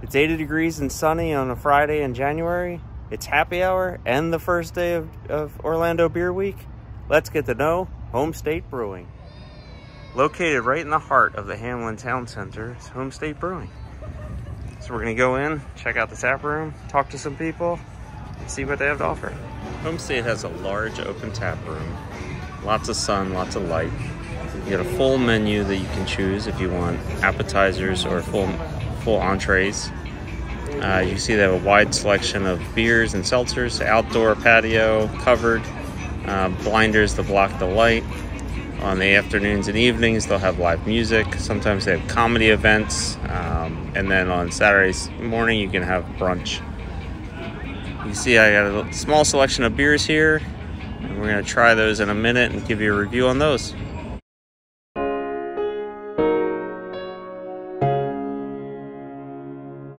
It's 80 degrees and sunny on a Friday in January. It's happy hour and the first day of, of Orlando Beer Week. Let's get to know Home State Brewing. Located right in the heart of the Hamlin Town Center is Home State Brewing. So we're gonna go in, check out the tap room, talk to some people, and see what they have to offer. Home State has a large open tap room. Lots of sun, lots of light. You got a full menu that you can choose if you want appetizers or full full entrees. Uh, you see they have a wide selection of beers and seltzers, outdoor patio covered, uh, blinders to block the light. On the afternoons and evenings, they'll have live music. Sometimes they have comedy events. Um, and then on Saturdays morning, you can have brunch. You see, I got a small selection of beers here. And we're going to try those in a minute and give you a review on those.